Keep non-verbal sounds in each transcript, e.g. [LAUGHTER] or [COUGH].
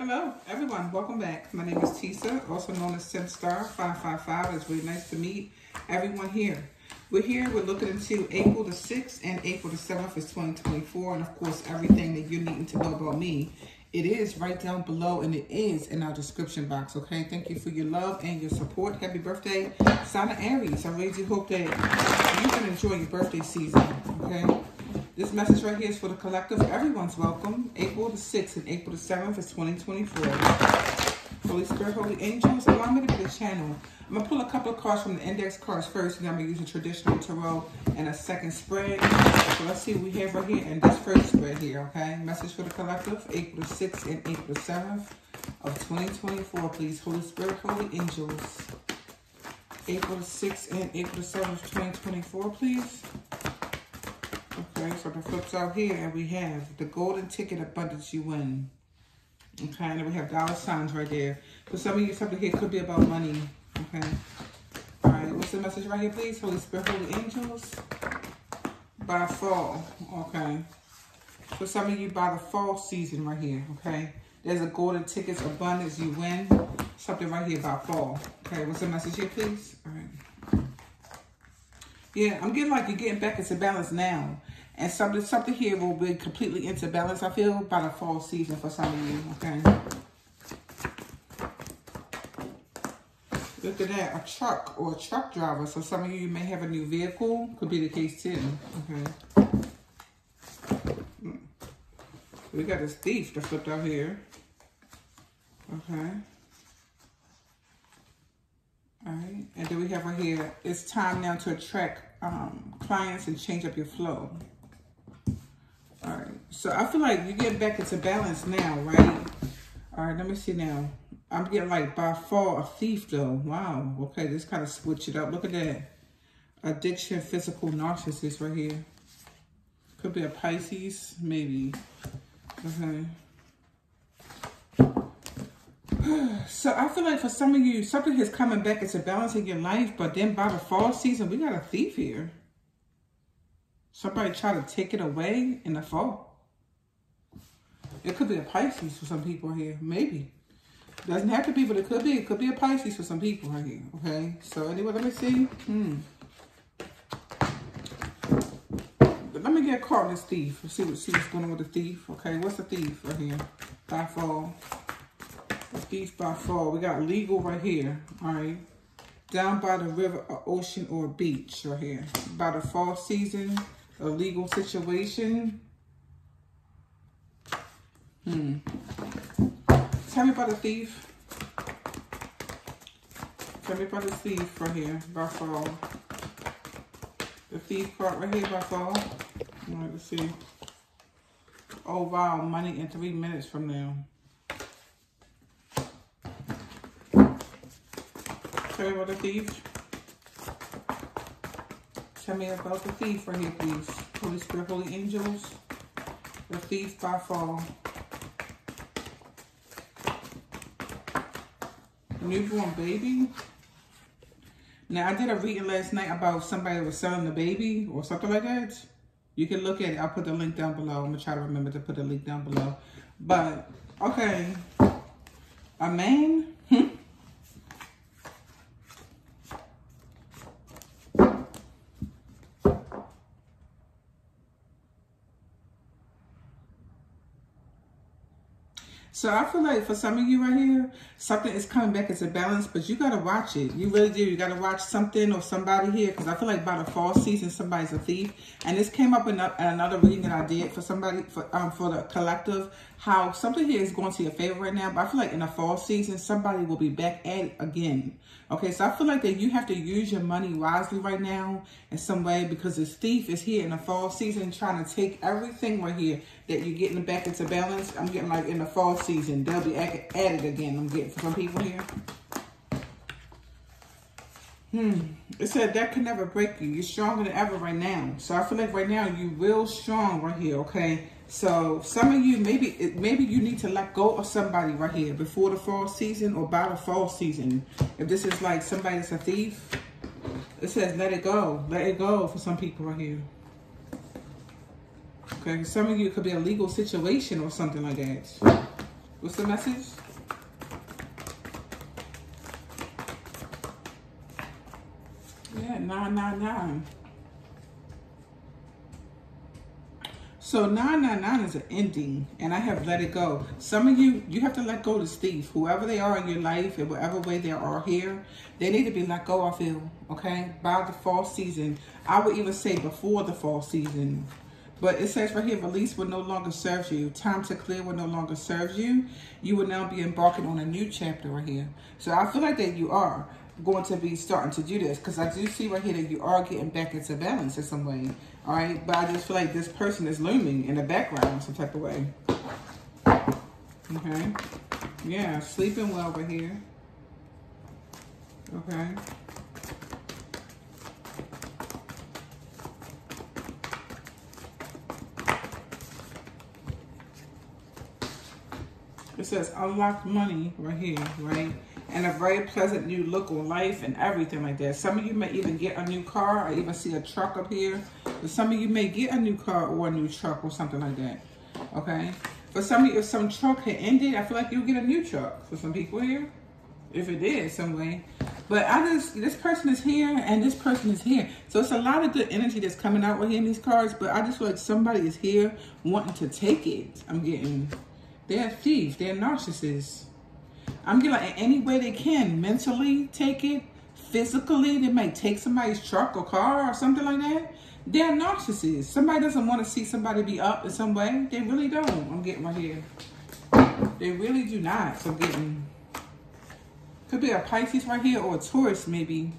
Hello, everyone. Welcome back. My name is Tisa, also known as SimStar 555. It's really nice to meet everyone here. We're here, we're looking into April the 6th and April the 7th is 2024. And of course, everything that you're needing to know about me, it is right down below and it is in our description box, okay? Thank you for your love and your support. Happy birthday, of Aries. I really do hope that you can enjoy your birthday season, okay? This message right here is for the collective. Everyone's welcome. April the 6th and April the 7th is 2024. Holy Spirit, Holy Angels, allow me to be the channel. I'm going to pull a couple of cards from the index cards first, and then I'm going to use a traditional tarot and a second spread. So let's see what we have right here in this first spread here, okay? Message for the collective, April the 6th and April the 7th of 2024, please. Holy Spirit, Holy Angels. April the 6th and April the 7th, 2024, please. Okay, so the flips out here, and we have the golden ticket abundance you win. Okay, and we have dollar signs right there. For some of you, something here could be about money. Okay. All right, what's the message right here, please? Holy Spirit, Holy Angels. By fall. Okay. For some of you, by the fall season right here. Okay. There's a golden tickets abundance you win. Something right here by fall. Okay, what's the message here, please? All right. Yeah, I'm getting like you're getting back into balance now. And something something here will be completely into balance, I feel, by the fall season for some of you, okay? Look at that, a truck or a truck driver. So some of you may have a new vehicle. Could be the case too, okay? Hmm. We got this thief that flipped out here. Okay. All right, and then we have right here, it's time now to attract um, clients and change up your flow. So I feel like you get back into balance now, right? All right, let me see now. I'm getting like by far a thief though. Wow, okay, this kind of switch it up. Look at that. Addiction, physical narcissist right here. Could be a Pisces, maybe. Okay. [SIGHS] So I feel like for some of you, something is coming back into balance in your life, but then by the fall season, we got a thief here. Somebody try to take it away in the fall. It could be a Pisces for some people here, maybe. Doesn't have to be, but it could be. It could be a Pisces for some people right here, okay? So anyway, let me see. Hmm. Let me get caught in this thief. Let's see, what, see what's going on with the thief, okay? What's the thief right here? By fall. The thief by fall. We got legal right here, all right? Down by the river, or ocean, or beach right here. By the fall season, a legal situation. Hmm. Tell me about the thief. Tell me about the thief right here by fall. The thief part right here by fall. Let's see. Oh, wow. Money in three minutes from now. Tell me about the thief. Tell me about the thief right here, please. Holy Spirit, Holy Angels. The thief by fall. Newborn baby. Now, I did a reading last night about somebody was selling the baby or something like that. You can look at it. I'll put the link down below. I'm going to try to remember to put the link down below. But, okay. A man So I feel like for some of you right here, something is coming back as a balance, but you got to watch it. You really do. You got to watch something or somebody here because I feel like by the fall season, somebody's a thief. And this came up in, a, in another reading that I did for somebody, for, um, for the collective, how something here is going to your favor right now. But I feel like in the fall season, somebody will be back at it again. Okay, so I feel like that you have to use your money wisely right now in some way because this thief is here in the fall season trying to take everything right here that you're getting back into balance. I'm getting like in the fall season, they'll be at it again. I'm getting for some people here. Hmm. It said that could never break you. You're stronger than ever right now. So I feel like right now you're real strong right here, okay? So some of you, maybe maybe you need to let go of somebody right here before the fall season or by the fall season. If this is like somebody that's a thief, it says let it go. Let it go for some people right here. Okay, some of you, it could be a legal situation or something like that. What's the message? Yeah, 999. So 999 is an ending, and I have let it go. Some of you, you have to let go of this thief. Whoever they are in your life, in whatever way they are here, they need to be let go, I feel, okay? By the fall season. I would even say before the fall season. But it says right here, release will no longer serve you. Time to clear will no longer serve you. You will now be embarking on a new chapter right here. So I feel like that you are going to be starting to do this because I do see right here that you are getting back into balance in some way. All right. But I just feel like this person is looming in the background some type of way. Okay. Yeah. Sleeping well over here. Okay. It says unlocked money right here, right? And a very pleasant new look on life and everything like that. Some of you may even get a new car. I even see a truck up here. But some of you may get a new car or a new truck or something like that. Okay? For some of you, if some truck had ended, I feel like you'll get a new truck for some people here. If it did some way. But I just, this person is here and this person is here. So it's a lot of good energy that's coming out with in these cards. But I just feel like somebody is here wanting to take it. I'm getting, they're thieves. They're narcissists. I'm getting like any way they can mentally take it, physically. They might take somebody's truck or car or something like that. They're narcissists. Somebody doesn't want to see somebody be up in some way. They really don't. I'm getting right here. They really do not. So I'm getting could be a Pisces right here or a Taurus maybe.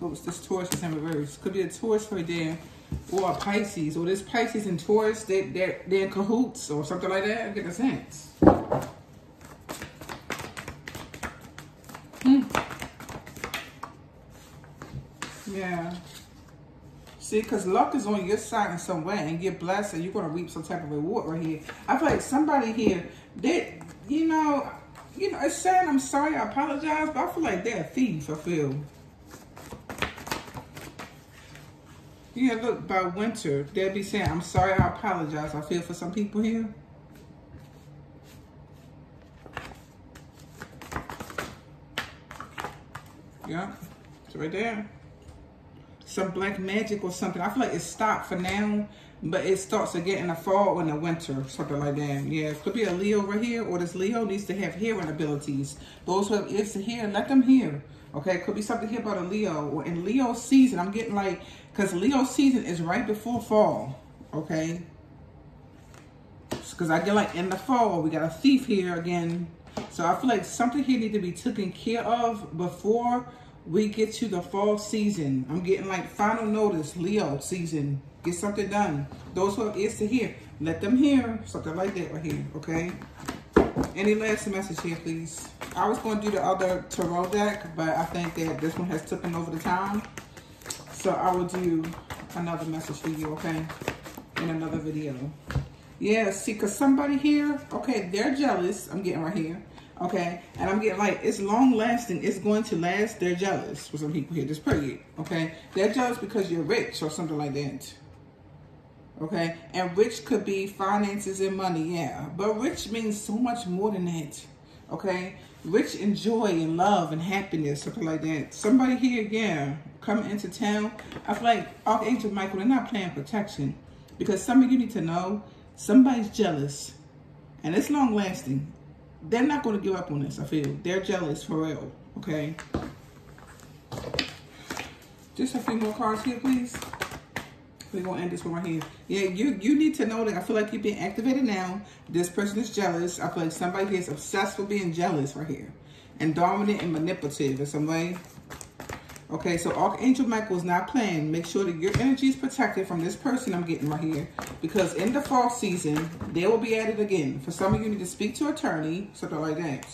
Oh, Oops, this Taurus is in reverse. Could be a Taurus right there or a Pisces. Or this Pisces and Taurus, they, they're, they're in cahoots or something like that. I get a sense. Hmm. Yeah. See, because luck is on your side in some way and get blessed and you're going to reap some type of reward right here. I feel like somebody here, they, you know, you know, it's sad, I'm sorry, I apologize, but I feel like they're thief, I feel. Yeah, look, by winter, they'll be saying, I'm sorry, I apologize. I feel for some people here. Yeah, it's right there. Some black magic or something. I feel like it stopped for now, but it starts again in the fall or in the winter, something like that. Yeah, it could be a Leo right here, or this Leo needs to have hearing abilities. Those who have ears to hear, let them hear. Okay, it could be something here about a Leo. Or in Leo season, I'm getting like, because Leo season is right before fall. Okay. Because I get like in the fall, we got a thief here again. So I feel like something here need to be taken care of before we get to the fall season. I'm getting like final notice, Leo season. Get something done. Those who have ears to hear, let them hear. Something like that right here, okay? Any last message here, please? I was going to do the other tarot deck, but I think that this one has taken over the time. So I will do another message for you, okay? In another video. Yeah, see, because somebody here, okay, they're jealous. I'm getting right here. Okay, and I'm getting like, it's long lasting. It's going to last. They're jealous for some people here. This period. Okay, they're jealous because you're rich or something like that. Okay, and rich could be finances and money, yeah. But rich means so much more than that. Okay, rich in joy and love and happiness, something like that. Somebody here, yeah, coming into town. I feel like Archangel Michael, they're not playing protection because some of you need to know somebody's jealous and it's long lasting they're not going to give up on this, I feel. They're jealous for real, okay? Just a few more cards here, please. We're going to end this one right here. Yeah, you, you need to know that I feel like you're being activated now. This person is jealous. I feel like somebody is obsessed with being jealous right here. And dominant and manipulative in some way. Okay, so Archangel Michael is not playing. Make sure that your energy is protected from this person I'm getting right here. Because in the fall season, they will be at it again. For some of you, need to speak to attorney, something like that.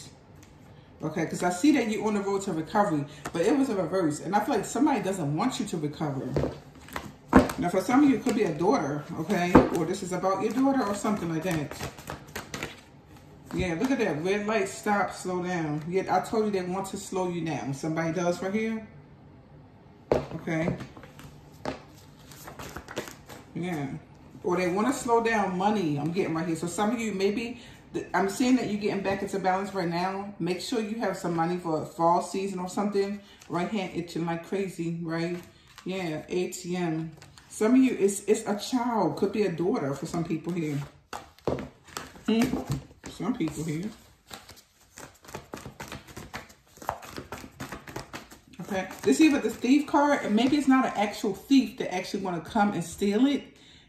Okay, because I see that you're on the road to recovery, but it was a reverse. And I feel like somebody doesn't want you to recover. Now, for some of you, it could be a daughter, okay? Or this is about your daughter or something like that. Yeah, look at that. Red light, stop, slow down. Yet I told you they want to slow you down. Somebody does right here okay? Yeah. Or they want to slow down money. I'm getting right here. So some of you, maybe I'm seeing that you're getting back into balance right now. Make sure you have some money for fall season or something. Right hand itching like crazy, right? Yeah, ATM. Some of you, it's it's a child. Could be a daughter for some people here. Hmm. Some people here. Okay. This either the thief card, and maybe it's not an actual thief that actually want to come and steal it.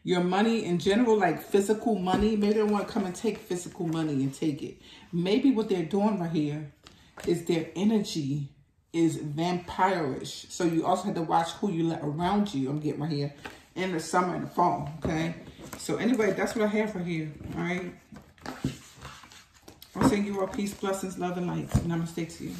Your money in general, like physical money. Maybe they want to come and take physical money and take it. Maybe what they're doing right here is their energy is vampirish. So you also have to watch who you let around you. I'm getting right here in the summer and the fall. Okay. So anyway, that's what I have right here. All right. I'll send you all peace, blessings, love, and light. Namaste to you.